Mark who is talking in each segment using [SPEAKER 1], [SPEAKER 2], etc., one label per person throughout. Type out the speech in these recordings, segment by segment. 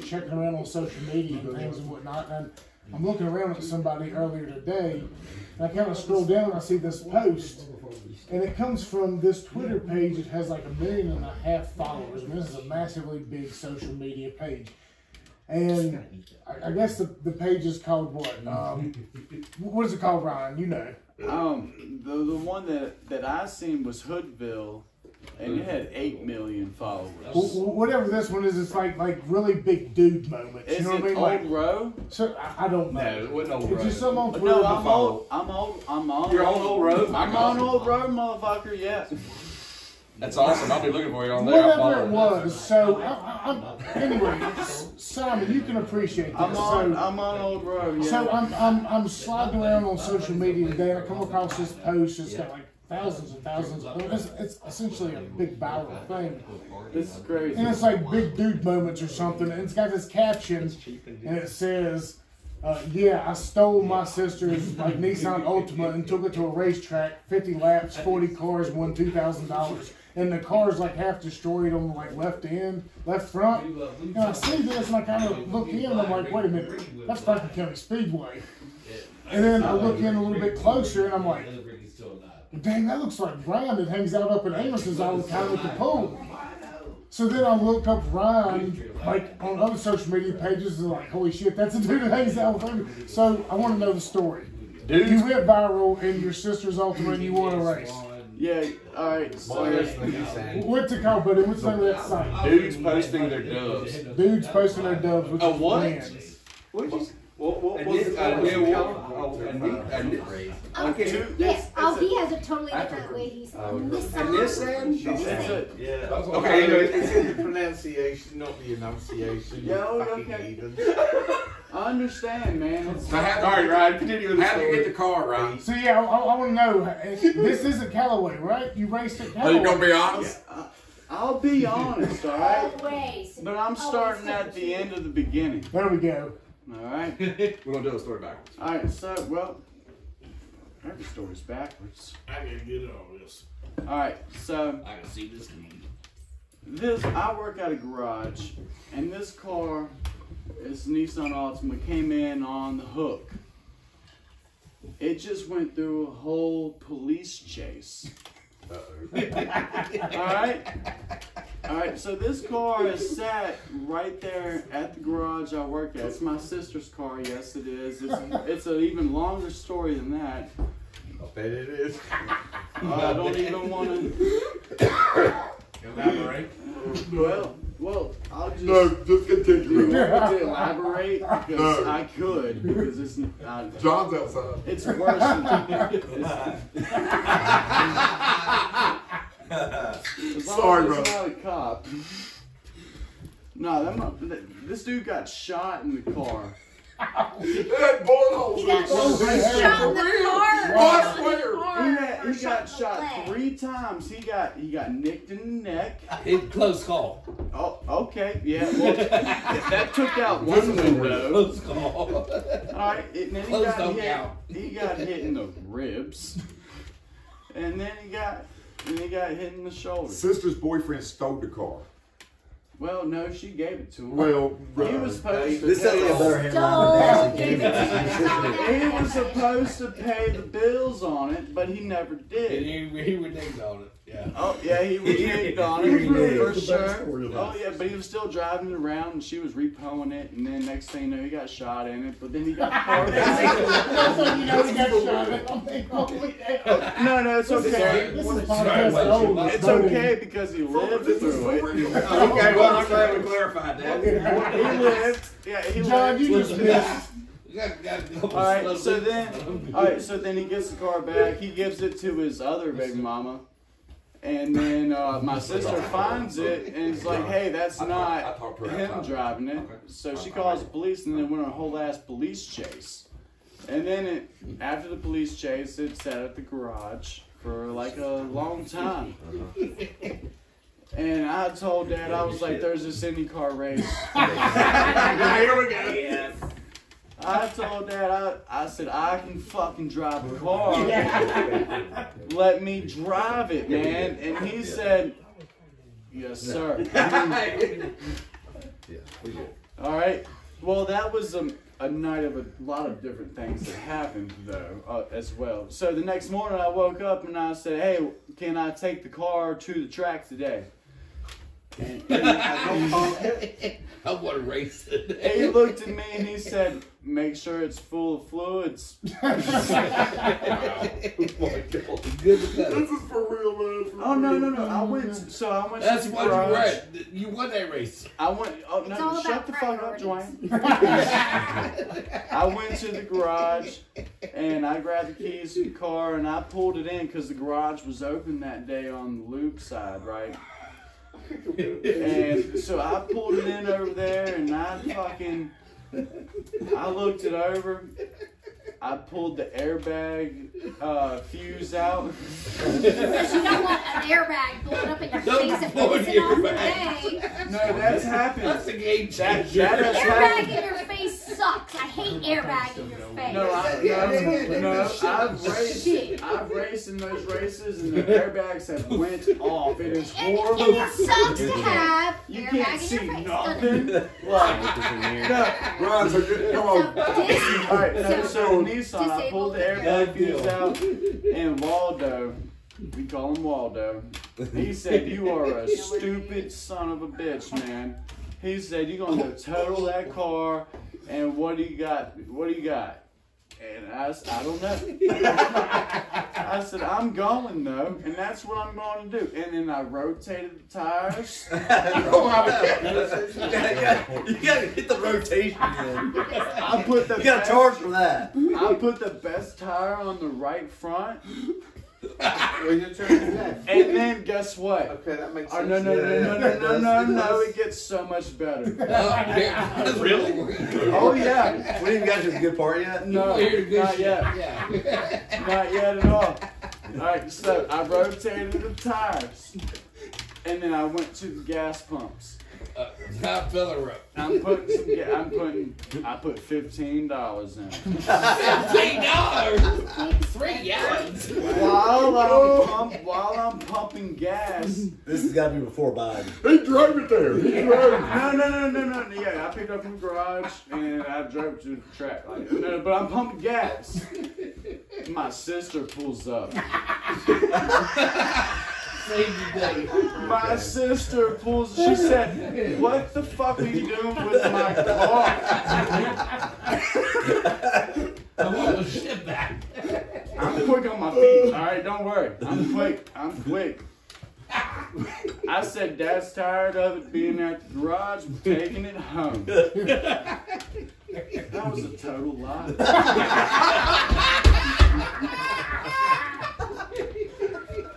[SPEAKER 1] checking around on social media and things and whatnot, and I'm looking around at somebody earlier today, and I kind of scroll down and I see this post, and it comes from this Twitter page that has like a million and a half followers. And this is a massively big social media page. And I, I guess the, the page is called what? Um, what is it called, Ryan? You know.
[SPEAKER 2] Um, the the one that that I seen was Hoodville, and it had eight million followers.
[SPEAKER 1] Wh- wh- Whatever this one is, it's like like really big dude moments.
[SPEAKER 2] Is
[SPEAKER 1] you know
[SPEAKER 2] it
[SPEAKER 1] what I mean?
[SPEAKER 2] Old
[SPEAKER 1] Like,
[SPEAKER 2] Row?
[SPEAKER 1] so I, I don't know.
[SPEAKER 3] No, it wasn't Old
[SPEAKER 1] It's just
[SPEAKER 3] Road.
[SPEAKER 1] something on Twitter.
[SPEAKER 2] No,
[SPEAKER 1] to
[SPEAKER 2] I'm
[SPEAKER 1] follow.
[SPEAKER 2] old. I'm old. I'm on.
[SPEAKER 3] You're on Old Row? My
[SPEAKER 2] I'm on Old Row, motherfucker. Yeah.
[SPEAKER 3] That's awesome. I'll be looking for you on there.
[SPEAKER 1] Whatever it was. So I, I, I'm, anyway, Simon, you can appreciate this.
[SPEAKER 2] I'm on.
[SPEAKER 1] so,
[SPEAKER 2] I'm on Old Row. Yeah.
[SPEAKER 1] so I'm, I'm I'm sliding around on social media today, and I come across this post. It's got like thousands and thousands. Of, it's, it's essentially a big viral thing,
[SPEAKER 2] this is crazy.
[SPEAKER 1] and it's like big dude moments or something. And it's got this caption, and it says. Uh, yeah, I stole my sister's like Nissan Altima and took it to a racetrack, 50 laps, 40 cars, won two thousand dollars. And the car's like half destroyed on the like left end, left front. And I see this and I kind of look in and I'm like, wait a minute, that's Franklin County Speedway. And then I look in a little bit closer and I'm like, dang, that looks like Ryan that hangs out up in Amos's all the time at the pool. So then I looked up Ryan, like on other social media pages, and like, holy shit, that's a dude that hangs out with him. So I want to know the story.
[SPEAKER 3] Dude,
[SPEAKER 1] You went viral in your sister's Altima and you won a race.
[SPEAKER 2] Yeah. All right. So
[SPEAKER 1] What's it called, buddy? What's the name of that site?
[SPEAKER 3] Dudes posting their doves.
[SPEAKER 1] Dudes posting their doves, which
[SPEAKER 3] A
[SPEAKER 1] is
[SPEAKER 3] what?
[SPEAKER 1] wins.
[SPEAKER 2] what you?
[SPEAKER 3] What, what
[SPEAKER 4] And
[SPEAKER 3] was
[SPEAKER 4] this-
[SPEAKER 3] it?
[SPEAKER 4] uh,
[SPEAKER 3] Yeah,
[SPEAKER 4] this
[SPEAKER 3] oh, and the- and this-
[SPEAKER 2] Okay.
[SPEAKER 5] Yes.
[SPEAKER 2] It's,
[SPEAKER 5] Oh,
[SPEAKER 2] it's
[SPEAKER 5] he has a totally different way he's. Nissan.
[SPEAKER 4] And this end?
[SPEAKER 2] it's a,
[SPEAKER 4] Yeah.
[SPEAKER 3] Okay, you know,
[SPEAKER 4] it's in the pronunciation, not the enunciation.
[SPEAKER 2] Yeah, oh, okay. I understand, man. It's,
[SPEAKER 4] So how-
[SPEAKER 3] All right, Ryan, continue with the
[SPEAKER 4] How'd you get the car, Ryan?
[SPEAKER 1] So yeah, I, I want to know. uh, This isn't Callaway, right? You raced at
[SPEAKER 4] Are you gonna be honest?
[SPEAKER 2] I'll be honest, all right.
[SPEAKER 5] Always.
[SPEAKER 2] But I'm starting at the end of the beginning.
[SPEAKER 1] There we go.
[SPEAKER 2] All right.
[SPEAKER 3] We're gonna do the story backwards.
[SPEAKER 2] All right. So well, every story's backwards.
[SPEAKER 6] I gotta get all this.
[SPEAKER 2] All right. So
[SPEAKER 6] I can see this lead.
[SPEAKER 2] this I work at a garage, and this car, this Nissan Altima, came in on the hook. It just went through a whole police chase. All right. All right. So this car is sat right there at the garage I work at. It's my sister's car. Yes, it is. It's it's an even longer story than that.
[SPEAKER 4] I bet it is.
[SPEAKER 2] I don't even want to.
[SPEAKER 6] Elaborate.
[SPEAKER 2] Well, well, I'll just.
[SPEAKER 4] No, just
[SPEAKER 2] Do you
[SPEAKER 4] continue.
[SPEAKER 2] want me to elaborate? Because
[SPEAKER 4] No.
[SPEAKER 2] I could. Because it's uh,
[SPEAKER 4] John's outside.
[SPEAKER 2] it's worse than. As long
[SPEAKER 4] Sorry, bro.
[SPEAKER 2] it's not a cop. No, that mo- th- this dude got shot in the car.
[SPEAKER 4] That bullet holes
[SPEAKER 5] He
[SPEAKER 4] in
[SPEAKER 5] got
[SPEAKER 4] the car.
[SPEAKER 5] shot in the car.
[SPEAKER 4] I
[SPEAKER 5] Shot
[SPEAKER 4] swear.
[SPEAKER 2] He, got, he got
[SPEAKER 5] in
[SPEAKER 2] shot three times. He got he got nicked in the neck.
[SPEAKER 6] In close call.
[SPEAKER 2] Oh, okay, yeah. Well, that took out one window.
[SPEAKER 6] Close call.
[SPEAKER 2] All right, and then he
[SPEAKER 6] Close
[SPEAKER 2] got hit.
[SPEAKER 6] count.
[SPEAKER 2] He got hit in the ribs, and then he got and he got hit in the shoulder.
[SPEAKER 4] Sister's boyfriend stole the car.
[SPEAKER 2] Well, no, she gave it to him.
[SPEAKER 4] Well,
[SPEAKER 2] he was uh, supposed to.
[SPEAKER 7] This ain't a better headline than Nancy gave it to
[SPEAKER 2] He was supposed to pay the bills on it, but he never
[SPEAKER 6] And
[SPEAKER 2] did.
[SPEAKER 6] he, he reneged on it. Yeah.
[SPEAKER 2] Oh yeah, he reneged on
[SPEAKER 7] He
[SPEAKER 2] it for
[SPEAKER 7] That's the best
[SPEAKER 2] sure. Oh yeah, but he was still driving it around, and she was repoing it, and then next thing you know, he got shot in it. But then he got the car back.
[SPEAKER 1] That's how you know he got shot. I'm thinking, holy hell.
[SPEAKER 2] No, no, it's okay.
[SPEAKER 1] This is podcast old.
[SPEAKER 2] It's okay because he lived through it.
[SPEAKER 3] Okay, well, I'm glad we clarified that.
[SPEAKER 2] He lived. Yeah, he
[SPEAKER 1] John,
[SPEAKER 2] lived.
[SPEAKER 1] you just missed.
[SPEAKER 6] Got, got
[SPEAKER 2] All right, so then, all right, so then he gets the car back. He gives it to his other baby mama, and then uh, my sister finds it and is like, "Hey, that's not
[SPEAKER 3] I talked to her
[SPEAKER 2] him driving it." So she calls the police, and then went on a whole ass police chase. And then it, after the police chase, it sat at the garage for like a long time. And I told Dad, I was like, "There's this any car race."
[SPEAKER 3] Here we go.
[SPEAKER 2] I told Dad, I, I said, I can fucking drive a car. Let me drive it, man. And he said, Yes, sir.
[SPEAKER 7] Yeah.
[SPEAKER 2] All right. Well, that was a, a night of a lot of different things that happened, though, uh, as well. So the next morning, I woke up and I said, "Hey, can I take the car to the track today?" And, and
[SPEAKER 6] I want to race it.
[SPEAKER 2] he looked at me and he said, "Make sure it's full of fluids."
[SPEAKER 6] Good to go.
[SPEAKER 4] This is for real, man. for
[SPEAKER 2] Oh no,
[SPEAKER 4] real.
[SPEAKER 2] no, no! I went. So I went.
[SPEAKER 6] That's
[SPEAKER 2] to the
[SPEAKER 6] what you
[SPEAKER 2] garage.
[SPEAKER 6] read. You won that race.
[SPEAKER 2] I went. Oh no! Shut
[SPEAKER 5] about
[SPEAKER 2] the fuck up,
[SPEAKER 5] priorities.
[SPEAKER 2] Dwayne. I went to the garage and I grabbed the keys to the car and I pulled it in because the garage was open that day on the loop side, right? And so I pulled it in over there and I fucking I looked it over. I pulled the airbag uh, fuse out.
[SPEAKER 5] Because you don't want an airbag blowing up in your
[SPEAKER 6] Don't
[SPEAKER 5] face and
[SPEAKER 6] blow in
[SPEAKER 5] pissing
[SPEAKER 6] your
[SPEAKER 5] off your
[SPEAKER 2] No, that's happened.
[SPEAKER 6] That's a game
[SPEAKER 2] That,
[SPEAKER 6] changer.
[SPEAKER 2] that has
[SPEAKER 5] Airbag
[SPEAKER 2] happened.
[SPEAKER 5] in your face sucks. I hate airbag in your face.
[SPEAKER 2] No, I, no, no, I've raced. I've raced in those races, and the airbags have went off. It is
[SPEAKER 5] And it,
[SPEAKER 2] horrible.
[SPEAKER 5] and it sucks to have
[SPEAKER 2] You
[SPEAKER 5] airbag
[SPEAKER 2] can't
[SPEAKER 5] in
[SPEAKER 2] see
[SPEAKER 5] your face.
[SPEAKER 2] nothing. Like, no.
[SPEAKER 4] Ron, so you, come on.
[SPEAKER 5] So,
[SPEAKER 2] All right, no, so Nissan, I pulled the
[SPEAKER 5] airbag.
[SPEAKER 2] airbag fuse out, and Waldo, we call him Waldo. He said, "You are a stupid son of a bitch, man." He said, "You're gonna go total that car, and what do you got? What do you got?" And I, I don't know. I said, I'm going though, and that's what I'm going to do. And then I rotated the tires.
[SPEAKER 3] yeah, you gotta hit the rotation in.
[SPEAKER 2] I put the
[SPEAKER 3] You gotta
[SPEAKER 2] best-
[SPEAKER 3] charge for that.
[SPEAKER 2] I put the best tire on the right front,
[SPEAKER 8] Well, you're trying to do that.
[SPEAKER 2] and then guess what?
[SPEAKER 8] Okay, that makes
[SPEAKER 2] Oh,
[SPEAKER 8] sense.
[SPEAKER 2] no, no, no,
[SPEAKER 8] Yeah,
[SPEAKER 2] no, no,
[SPEAKER 8] that
[SPEAKER 2] no,
[SPEAKER 8] does-
[SPEAKER 2] no,
[SPEAKER 8] it
[SPEAKER 2] no,
[SPEAKER 8] does.
[SPEAKER 2] it gets so much better.
[SPEAKER 6] Oh, really?
[SPEAKER 2] Oh, yeah.
[SPEAKER 3] We didn't got to the good part yet.
[SPEAKER 2] No,
[SPEAKER 6] Hear the good
[SPEAKER 2] not
[SPEAKER 6] shit.
[SPEAKER 2] yet.
[SPEAKER 6] Yeah.
[SPEAKER 2] Not yet at all. Alright, so I rotated the tires, and then I went to the gas pumps.
[SPEAKER 6] Uh, now fill her up.
[SPEAKER 2] I'm putting some. ga- I'm putting. I put fifteen dollars in.
[SPEAKER 6] Fifteen dollars. Three gallons.
[SPEAKER 2] While I'm pump, while I'm pumping gas.
[SPEAKER 3] This has got to be before Biden.
[SPEAKER 4] He drove it there. He drove.
[SPEAKER 2] No, no, no, no, no. no, Yeah, I picked up from the garage and I drove to the track. Like, no, but I'm pumping gas. My sister pulls up.
[SPEAKER 6] Save the day.
[SPEAKER 2] My sister pulls. She said, "What the fuck are you doing with my car?"
[SPEAKER 6] I want the shit back.
[SPEAKER 2] I'm quick on my feet. All right, don't worry. I'm quick. I'm quick. I said, Dad's tired of it being at the garage. We're taking it home. That was a total lie.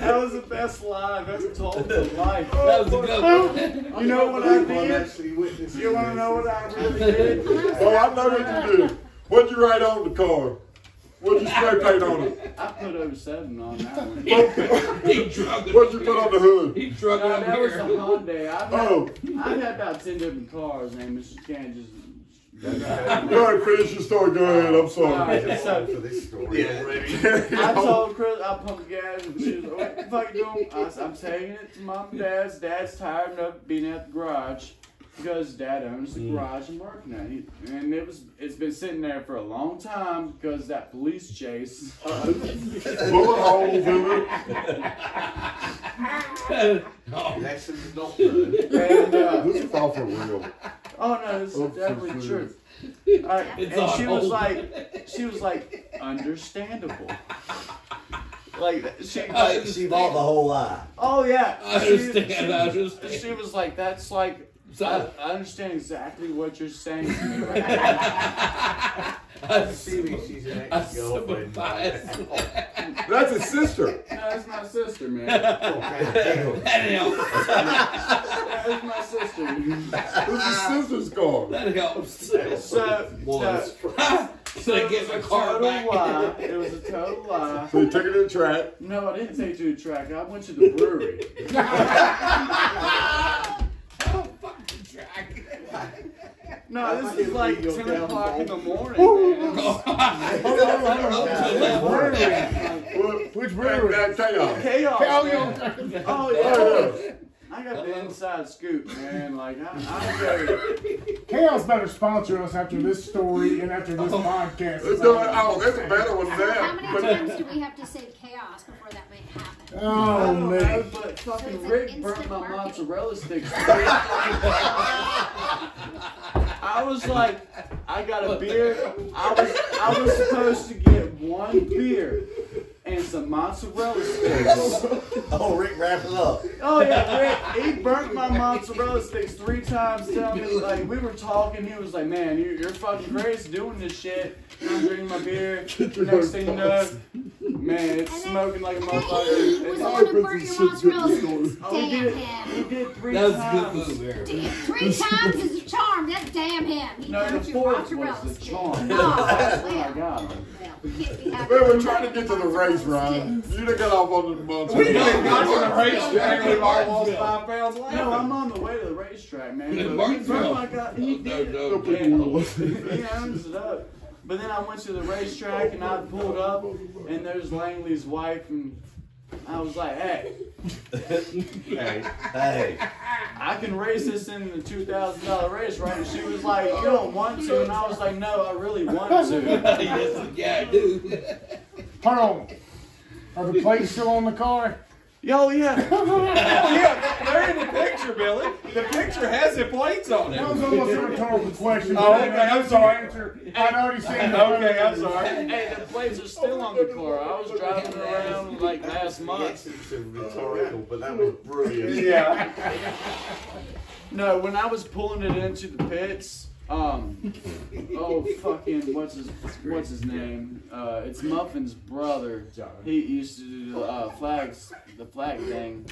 [SPEAKER 2] That was the best lie I've ever told in life.
[SPEAKER 6] That was a good one.
[SPEAKER 2] You know what I did? You want to know what I really did?
[SPEAKER 4] Oh, I know what you did. What'd you write on the car? What'd you spray paint on it?
[SPEAKER 2] I put 07 on that one.
[SPEAKER 6] He drug.
[SPEAKER 4] What'd you put on the hood?
[SPEAKER 6] He drug it
[SPEAKER 2] No,
[SPEAKER 6] up
[SPEAKER 2] that was a. Hyundai. I've had,
[SPEAKER 4] Oh,
[SPEAKER 2] I've had about 10 different cars, Amos. You can't just.
[SPEAKER 4] Go ahead, finish your story. Go ahead. I'm
[SPEAKER 2] All
[SPEAKER 4] sorry.
[SPEAKER 2] right, so
[SPEAKER 8] For this story.
[SPEAKER 2] I told Chris I pumped gas and she was like, what the fuck you doing? I said, I'm taking it to mom and dad's. Dad's tired of being at the garage because dad owns the garage I'm working at. He, and it was it's been sitting there for a long time because that police chase.
[SPEAKER 4] Bullet holes in it.
[SPEAKER 6] Oh,
[SPEAKER 8] Lessons don't learn.
[SPEAKER 2] And, uh,
[SPEAKER 4] This is all for real.
[SPEAKER 2] Oh no, this is
[SPEAKER 4] oh,
[SPEAKER 2] definitely
[SPEAKER 4] oops,
[SPEAKER 2] true.
[SPEAKER 4] oops.
[SPEAKER 6] It's
[SPEAKER 2] and
[SPEAKER 6] on
[SPEAKER 2] she was
[SPEAKER 6] hold.
[SPEAKER 2] like, she was like, understandable. Like she,
[SPEAKER 6] I
[SPEAKER 2] like,
[SPEAKER 3] She bought the whole lie.
[SPEAKER 2] oh yeah,
[SPEAKER 6] I
[SPEAKER 2] She-
[SPEAKER 6] understand,
[SPEAKER 2] she
[SPEAKER 6] I
[SPEAKER 2] was-
[SPEAKER 6] understand.
[SPEAKER 2] She was like, that's like I,
[SPEAKER 6] So,
[SPEAKER 2] I understand exactly what you're saying to me right now.
[SPEAKER 6] I,
[SPEAKER 8] See me, she's an ex-girlfriend.
[SPEAKER 4] That's his sister.
[SPEAKER 2] No, that's my sister, man.
[SPEAKER 6] That helps.
[SPEAKER 2] That's my sister.
[SPEAKER 4] Who's is his sister's car.
[SPEAKER 6] That helps.
[SPEAKER 2] So, so,
[SPEAKER 8] Was.
[SPEAKER 6] So I
[SPEAKER 2] it
[SPEAKER 6] get
[SPEAKER 2] was
[SPEAKER 6] my
[SPEAKER 2] a
[SPEAKER 6] car
[SPEAKER 2] total
[SPEAKER 6] back.
[SPEAKER 2] lie. It was a total lie.
[SPEAKER 4] So you took it to the track.
[SPEAKER 2] No, I didn't take it to the track. I went to the brewery.
[SPEAKER 6] Oh, fuck the track.
[SPEAKER 2] No, this is like 10 o'clock in the morning, man.
[SPEAKER 4] What-
[SPEAKER 1] Which
[SPEAKER 4] Brewery.
[SPEAKER 1] brewery?
[SPEAKER 4] That chaos.
[SPEAKER 2] Chaos,
[SPEAKER 1] Hell
[SPEAKER 2] oh,
[SPEAKER 1] yeah.
[SPEAKER 2] Oh,
[SPEAKER 4] Oh,
[SPEAKER 2] yeah. I got the inside scoop, man. Like I, I go,
[SPEAKER 1] Chaos better sponsor us after this story and after this podcast.
[SPEAKER 4] Let's do it. Oh, that's a better one than that.
[SPEAKER 5] How many times do we have to say chaos before that may happen?
[SPEAKER 1] Oh
[SPEAKER 2] don't know,
[SPEAKER 1] man.
[SPEAKER 2] but fucking
[SPEAKER 5] it's
[SPEAKER 2] Rick burnt my
[SPEAKER 5] marketing.
[SPEAKER 2] mozzarella sticks. I was like, I got a beer. I was I was supposed to get one beer and some mozzarella sticks.
[SPEAKER 3] Oh, Rick, wrap it up.
[SPEAKER 2] Oh yeah, Rick, he burnt my mozzarella sticks three times. Telling me like we were talking, he was like, "Man, you, you're fucking crazy doing this shit." And I'm drinking my beer. Next thing you know, man, it's smoking like a
[SPEAKER 5] He
[SPEAKER 2] motherfucker.
[SPEAKER 5] was
[SPEAKER 2] It's-
[SPEAKER 5] the one who burnt your mozzarella sticks.
[SPEAKER 2] Oh, he
[SPEAKER 5] Damn
[SPEAKER 2] did. He
[SPEAKER 5] him.
[SPEAKER 2] did three
[SPEAKER 6] That was a
[SPEAKER 2] times.
[SPEAKER 6] good move, Aaron.
[SPEAKER 5] Damn, Three times is a charm. That's damn him. He
[SPEAKER 2] No, the
[SPEAKER 5] burnt your
[SPEAKER 2] fourth was the
[SPEAKER 5] sticks.
[SPEAKER 2] charm.
[SPEAKER 5] Oh,
[SPEAKER 2] That's when I
[SPEAKER 5] well.
[SPEAKER 2] got him.
[SPEAKER 5] Well, we can't be happy
[SPEAKER 4] Man, we're trying to get to the race, Ryan. You done got off on the monster.
[SPEAKER 6] We done got to the racetrack in Martinsville.
[SPEAKER 8] five pounds left.
[SPEAKER 2] No, I'm on the way to the racetrack, man. He
[SPEAKER 6] Martinsville.
[SPEAKER 2] burnt my he
[SPEAKER 6] oh,
[SPEAKER 2] did.
[SPEAKER 6] no, no.
[SPEAKER 2] Yeah, he owns it up. But then I went to the racetrack and I pulled up, and there's Langley's wife, and I was like, "Hey,
[SPEAKER 8] Hey,
[SPEAKER 3] Hey,
[SPEAKER 2] I can race this in the two thousand dollar race, right?" And she was like, "You don't want to," and I was like, "No, I really want to."
[SPEAKER 6] Yes, yeah, I do.
[SPEAKER 1] Hold on. Are the plates still on the car?
[SPEAKER 2] Yo, yeah.
[SPEAKER 8] Oh, yeah, they're in the picture, Billy. The picture has the plates on it.
[SPEAKER 1] That
[SPEAKER 8] it.
[SPEAKER 1] was almost a rhetorical question.
[SPEAKER 8] Oh, okay, I'm sorry.
[SPEAKER 1] I'd already seen the
[SPEAKER 8] Okay, I'm sorry.
[SPEAKER 2] Hey, the plates are still on the car. I was driving around like last month.
[SPEAKER 8] it's rhetorical, but that was brilliant.
[SPEAKER 2] Yeah. No, when I was pulling it into the pits, um, oh fucking, what's his, what's his name? Uh, it's Muffin's brother. He used to do the uh, flags, the flag thing.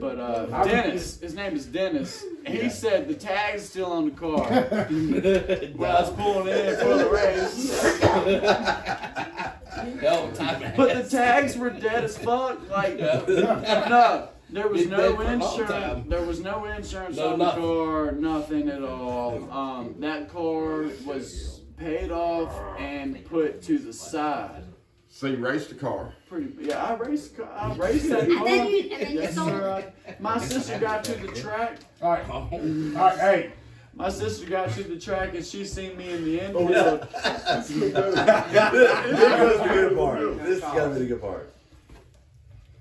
[SPEAKER 2] But uh, Dennis, his name is Dennis. He said the tag's still on the car when I was pulling in for the race.
[SPEAKER 6] Hell, time
[SPEAKER 2] But the tags were dead as fuck. Like, no, there was no
[SPEAKER 6] dead for a long
[SPEAKER 2] insurance. There was no insurance
[SPEAKER 6] No,
[SPEAKER 2] on the
[SPEAKER 6] nothing.
[SPEAKER 2] car. Nothing at all. Um, that car was paid off and put to the side.
[SPEAKER 4] So you raced the car.
[SPEAKER 2] Pretty, yeah. I raced. I raced that car.
[SPEAKER 5] and then you
[SPEAKER 2] Yes, sir.
[SPEAKER 5] it.
[SPEAKER 2] I- my sister got to the track.
[SPEAKER 1] All right. All right. Hey.
[SPEAKER 2] My sister got to the track and she seen me in the end.
[SPEAKER 3] Oh,
[SPEAKER 2] infield.
[SPEAKER 3] this is the good part. This is gotta be the good part.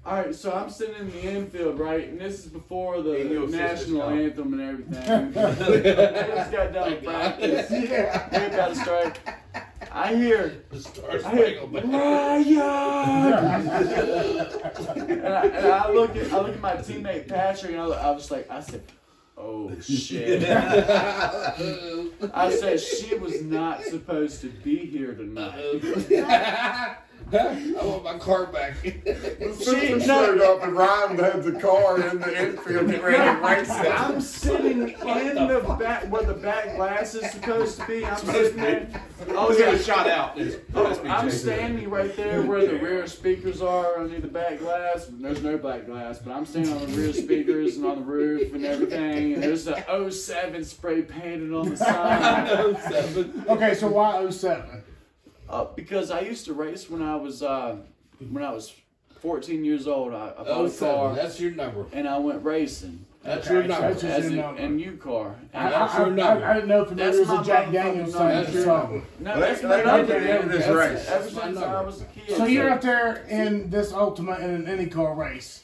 [SPEAKER 2] All right, so I'm sitting in the infield, right, and this is before the
[SPEAKER 8] And your sister's
[SPEAKER 2] national anthem and everything. they just got done with practice.
[SPEAKER 1] Yeah.
[SPEAKER 2] They got a strike. I hear,
[SPEAKER 6] Star
[SPEAKER 2] I hear,
[SPEAKER 6] Spangled Banner.
[SPEAKER 2] Ryan, and I, and I look at, I look at my teammate Patrick, and I, I was like, I said, oh shit. I said she was not supposed to be here tonight.
[SPEAKER 6] I want my car back.
[SPEAKER 4] The sister showed up and Ryan had the car in the infield getting ready to race it.
[SPEAKER 2] I'm sitting in the back where the back glass is supposed to be. I'm sitting there. Oh
[SPEAKER 8] Let's
[SPEAKER 2] yeah.
[SPEAKER 8] a shot out.
[SPEAKER 2] Oh, I'm standing right there where the rear speakers are under the back glass. There's no back glass, but I'm standing on the rear speakers and on the roof and everything. And there's a 07 spray painted on the side.
[SPEAKER 6] Oh seven.
[SPEAKER 1] Okay, so why 07?
[SPEAKER 2] Uh, because I used to race when I was uh, when I was 14 years old. I, I bought
[SPEAKER 6] Oh,
[SPEAKER 2] a
[SPEAKER 6] seven.
[SPEAKER 2] car
[SPEAKER 6] That's your number.
[SPEAKER 2] and I went racing
[SPEAKER 6] That's
[SPEAKER 1] Okay,
[SPEAKER 6] your
[SPEAKER 1] so
[SPEAKER 6] number.
[SPEAKER 1] that's just
[SPEAKER 2] as
[SPEAKER 1] your
[SPEAKER 2] a,
[SPEAKER 1] number.
[SPEAKER 2] a new car.
[SPEAKER 1] I,
[SPEAKER 2] And
[SPEAKER 1] I,
[SPEAKER 6] That's your
[SPEAKER 1] I,
[SPEAKER 6] number.
[SPEAKER 1] I, I didn't know if there
[SPEAKER 2] That's
[SPEAKER 1] was a Jack
[SPEAKER 2] motherfucking
[SPEAKER 1] Daniels
[SPEAKER 2] number.
[SPEAKER 1] thing
[SPEAKER 6] That's
[SPEAKER 1] or
[SPEAKER 6] your
[SPEAKER 1] something.
[SPEAKER 2] No,
[SPEAKER 4] Let-
[SPEAKER 2] that's
[SPEAKER 4] let
[SPEAKER 2] my
[SPEAKER 4] him
[SPEAKER 2] number.
[SPEAKER 4] this race.
[SPEAKER 2] Ever since I was a kid.
[SPEAKER 1] So you're out there in this Altima in an any car race,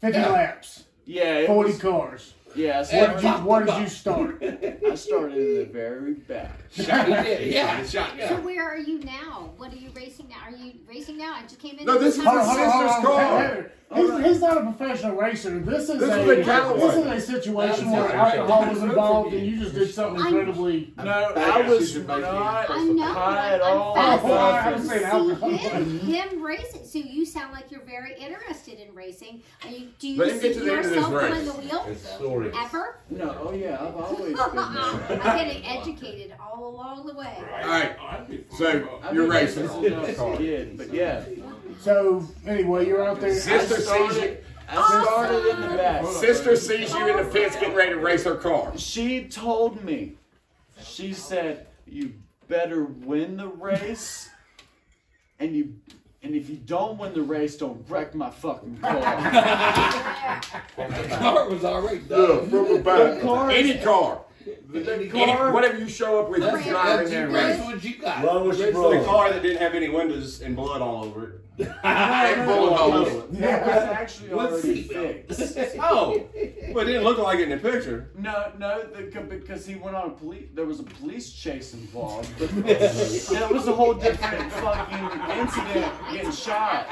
[SPEAKER 1] 50
[SPEAKER 6] Yeah.
[SPEAKER 1] laps,
[SPEAKER 2] Yeah,
[SPEAKER 1] 40
[SPEAKER 2] was,
[SPEAKER 1] cars.
[SPEAKER 2] Yeah. I
[SPEAKER 1] Where did you, where did you start?
[SPEAKER 2] I started in the very back.
[SPEAKER 6] Shot. Yeah, yeah.
[SPEAKER 8] Shot.
[SPEAKER 5] So where are you now? What are you racing now? Are you racing now? I just came in.
[SPEAKER 4] No, this is
[SPEAKER 1] Hold on,
[SPEAKER 4] his
[SPEAKER 1] hold on, hold on,
[SPEAKER 4] sister's
[SPEAKER 1] hold
[SPEAKER 4] car.
[SPEAKER 1] Hey, hey, He's, he's not a professional racer. This is
[SPEAKER 4] This
[SPEAKER 1] a
[SPEAKER 4] is a
[SPEAKER 1] this is a situation where alcohol was involved and you just did something incredibly.
[SPEAKER 2] No, I was not
[SPEAKER 5] I know.
[SPEAKER 2] high at
[SPEAKER 5] I'm
[SPEAKER 2] all.
[SPEAKER 1] Oh,
[SPEAKER 5] fascinated
[SPEAKER 1] I
[SPEAKER 5] to see
[SPEAKER 1] alcohol.
[SPEAKER 5] him, him racing. So you sound like you're very interested in racing. Are you, do you
[SPEAKER 4] Let
[SPEAKER 5] see
[SPEAKER 4] to the end of this
[SPEAKER 5] yourself behind the wheel
[SPEAKER 3] It's story.
[SPEAKER 5] ever?
[SPEAKER 2] No, oh yeah, I've always been
[SPEAKER 5] I'm
[SPEAKER 2] there.
[SPEAKER 5] getting educated all along the way.
[SPEAKER 4] All right. So you're racing.
[SPEAKER 2] racing since I was a kid, but yeah.
[SPEAKER 1] So anyway, you're out there.
[SPEAKER 4] Sister sees
[SPEAKER 2] started, I started in the back.
[SPEAKER 4] Sister sees you in the pits getting ready to race her car.
[SPEAKER 2] She told me, she said, you better win the race and you And if you don't win the race, don't wreck my fucking car.
[SPEAKER 6] The car was already
[SPEAKER 4] Yeah,
[SPEAKER 6] done.
[SPEAKER 4] from the back.
[SPEAKER 2] The car is-
[SPEAKER 4] Any car.
[SPEAKER 6] Any
[SPEAKER 2] car-
[SPEAKER 4] Whatever you show up with,
[SPEAKER 6] That's,
[SPEAKER 4] drive in
[SPEAKER 6] that's,
[SPEAKER 4] there,
[SPEAKER 6] that's what you got.
[SPEAKER 3] Run what you
[SPEAKER 8] It's the car that didn't have any windows and blood all over it.
[SPEAKER 2] No, no,
[SPEAKER 6] bullet holes.
[SPEAKER 2] no. That was actually
[SPEAKER 6] With
[SPEAKER 2] already fixed.
[SPEAKER 8] Oh, but it didn't look like it in the picture.
[SPEAKER 2] No, no, the, because he went on a police. There was a police chase involved. But that was a whole different fucking incident. Getting shot.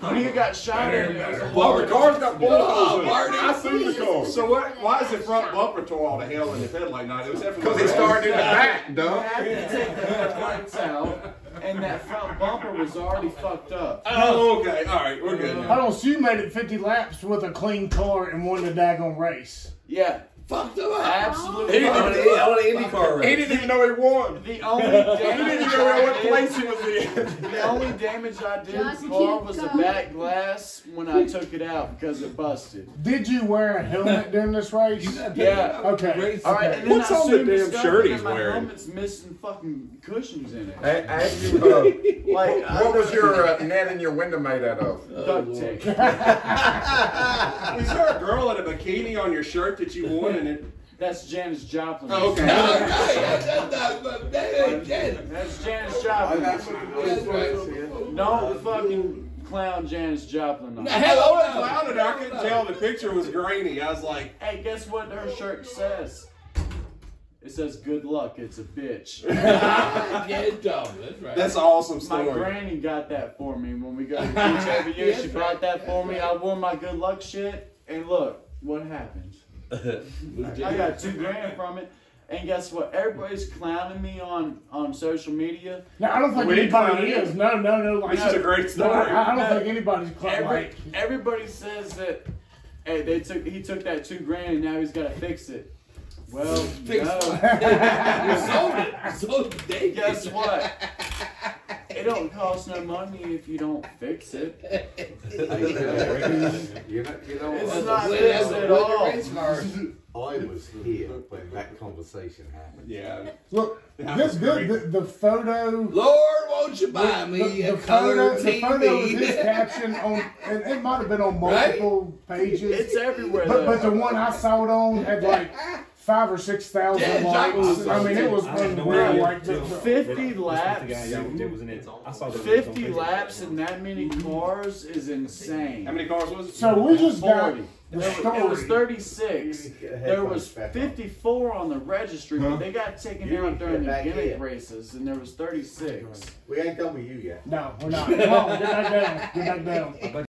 [SPEAKER 2] When he got shot, it was a
[SPEAKER 4] Well, the car's got bullet holes in it.
[SPEAKER 6] Marty.
[SPEAKER 4] I seen the car.
[SPEAKER 8] So what? Why is the front bumper tore all to hell in the headlight night? It was
[SPEAKER 4] Because he started in the back,
[SPEAKER 2] You
[SPEAKER 4] dog.
[SPEAKER 2] had to take the headlights out, and that front bumper was already fucked up.
[SPEAKER 8] Oh, okay. All right, we're good
[SPEAKER 1] I don't see you made it 50 laps with a clean car and won the daggone race.
[SPEAKER 2] Yeah,
[SPEAKER 6] Fucked them up.
[SPEAKER 2] absolutely.
[SPEAKER 4] He
[SPEAKER 3] I
[SPEAKER 4] didn't,
[SPEAKER 3] an- I want an any car
[SPEAKER 4] he didn't even know he won.
[SPEAKER 2] The only damage
[SPEAKER 4] He
[SPEAKER 2] damage
[SPEAKER 4] didn't even know what
[SPEAKER 2] I
[SPEAKER 4] place
[SPEAKER 2] did,
[SPEAKER 4] he was in.
[SPEAKER 2] the only damage I did to the car was the back glass when I took it out because it busted.
[SPEAKER 1] Did you wear a helmet during this race?
[SPEAKER 2] Yeah.
[SPEAKER 1] Okay.
[SPEAKER 2] All right, and then
[SPEAKER 4] What's
[SPEAKER 2] I
[SPEAKER 4] on the damn shirt
[SPEAKER 2] that
[SPEAKER 4] he's
[SPEAKER 2] my
[SPEAKER 4] wearing?
[SPEAKER 2] helmet's missing fucking cushions in it.
[SPEAKER 4] I asked you, uh,
[SPEAKER 2] Like
[SPEAKER 4] what was your uh, net in your window made out of?
[SPEAKER 2] duct tape.
[SPEAKER 8] Is there a girl in a bikini on your shirt that you won and it?
[SPEAKER 2] That's Janis Joplin.
[SPEAKER 8] Oh, okay.
[SPEAKER 6] No, no, that's not- that- but that ain't Janet.
[SPEAKER 2] That's Janis Joplin.
[SPEAKER 6] That's right.
[SPEAKER 2] Don't fucking clown Janis Joplin. on
[SPEAKER 6] The
[SPEAKER 2] it.
[SPEAKER 6] hell
[SPEAKER 8] I was
[SPEAKER 6] no.
[SPEAKER 8] clouded. I couldn't tell. The picture was grainy. I was like,
[SPEAKER 2] Hey, guess what her shirt says? It says "Good luck." It's a bitch.
[SPEAKER 6] Yeah, Tom, that's right.
[SPEAKER 8] that's an awesome
[SPEAKER 2] My granny got that for me when we go to the beach every year. She
[SPEAKER 6] Yes,
[SPEAKER 2] brought
[SPEAKER 6] right.
[SPEAKER 2] that for me. I wore my good luck shit, and look what happened. I got two grand from it. And guess what? Everybody's clowning me on on social media.
[SPEAKER 1] No, I don't think
[SPEAKER 8] We
[SPEAKER 1] anybody
[SPEAKER 8] clowning
[SPEAKER 1] is. No, no, no. Like,
[SPEAKER 8] This is a great
[SPEAKER 1] no,
[SPEAKER 8] story.
[SPEAKER 1] I, I don't
[SPEAKER 2] No.
[SPEAKER 1] think anybody's cl-
[SPEAKER 2] Every,
[SPEAKER 1] like.
[SPEAKER 2] everybody says that. Hey, they took he took that two grand and now he's got to fix it. Well,
[SPEAKER 6] Fix
[SPEAKER 2] no.
[SPEAKER 6] You sold it. You sold it. Dave.
[SPEAKER 2] Guess what? It don't cost no money if you don't fix it.
[SPEAKER 3] You know, you know
[SPEAKER 2] It's not
[SPEAKER 6] Well,
[SPEAKER 2] fixed at all.
[SPEAKER 3] I was here when that conversation happened.
[SPEAKER 8] Yeah.
[SPEAKER 1] Look,
[SPEAKER 8] That
[SPEAKER 1] this good. The, the photo.
[SPEAKER 6] Lord, won't you buy me
[SPEAKER 1] the,
[SPEAKER 6] a
[SPEAKER 1] the
[SPEAKER 6] color
[SPEAKER 1] photo, the photo with his
[SPEAKER 6] TV?
[SPEAKER 1] caption on, and it might have been on
[SPEAKER 6] Right?
[SPEAKER 1] multiple pages.
[SPEAKER 2] It's everywhere.
[SPEAKER 1] But, but the one I saw it on had like five or six thousand
[SPEAKER 6] Yeah,
[SPEAKER 1] likes. I mean, it was
[SPEAKER 9] I had no
[SPEAKER 1] unreal. Like the,
[SPEAKER 2] 50
[SPEAKER 9] This was the
[SPEAKER 2] laps.
[SPEAKER 9] guy, was in. I saw that it
[SPEAKER 2] 50 laps in that many cars is insane.
[SPEAKER 8] How many cars was it?
[SPEAKER 1] so we just got
[SPEAKER 2] 40.
[SPEAKER 1] the
[SPEAKER 2] There was- It was 36. There was 54 on the registry, but they got taken
[SPEAKER 3] You
[SPEAKER 2] out during the
[SPEAKER 3] back
[SPEAKER 2] gimmick
[SPEAKER 3] in.
[SPEAKER 2] races, and there was 36.
[SPEAKER 3] We ain't done with you yet.
[SPEAKER 1] No, we're not. Come on, get back down. Get back down.